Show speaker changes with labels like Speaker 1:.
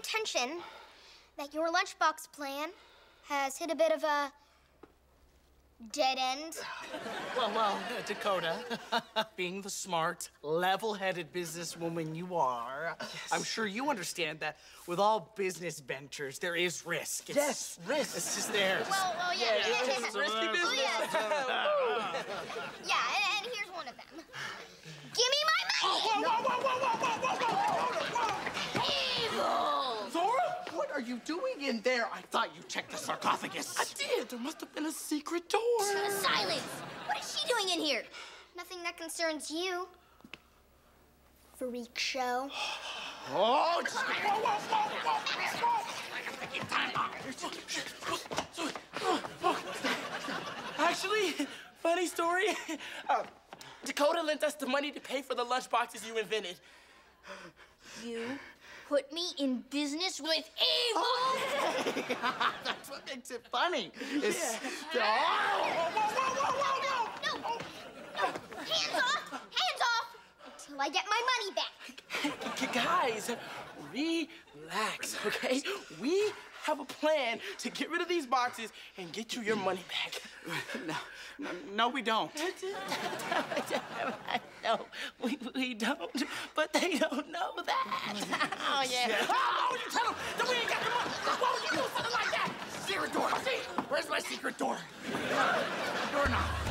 Speaker 1: attention that your lunchbox plan has hit a bit of a dead end.
Speaker 2: Well, well, uh, Dakota, being the smart, level-headed businesswoman you are, I'm sure you understand that with all business ventures, there is risk. It's,
Speaker 3: Yes, risk.
Speaker 2: It's just there.
Speaker 1: Well, well, yeah, yeah, yeah.
Speaker 2: it's risky
Speaker 1: Oh,
Speaker 2: business.
Speaker 1: yeah. yeah, and, and here's one of them. Give me my money! Evil!
Speaker 3: Zora, what are you doing in there? I thought you checked the sarcophagus.
Speaker 2: I did. There must have been a secret door.
Speaker 1: Silence! What is she doing in here? Nothing that concerns you. Freak show.
Speaker 3: Oh, just- whoa, whoa, whoa, whoa, whoa, whoa.
Speaker 2: Actually, funny story. Uh, Dakota lent us the money to pay for the lunchboxes you invented.
Speaker 1: You put me in business with evil?
Speaker 3: That's what makes it funny. It's,
Speaker 1: No! No! Hands off! Hands off! Until I get my money back.
Speaker 2: Guys, relax, okay? We have a plan to get rid of these boxes and get you your money back.
Speaker 3: no, no, no, we don't.
Speaker 2: no, we, we don't, but they don't know that. oh, yeah.
Speaker 3: Oh, you tell them that we ain't got the money. Why would you do something like that? Secret door. See, where's my secret door? Door knob.